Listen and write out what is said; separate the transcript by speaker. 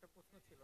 Speaker 1: একটা প্রশ্ন ছিল।